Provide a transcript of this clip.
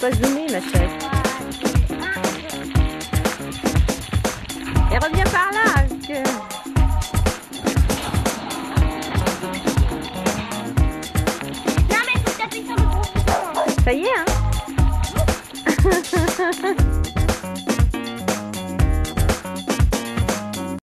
Pas zoomer ma chérie. Et reviens par là. que- Non, mais faut taper sur le gros bouton. Ça y est, hein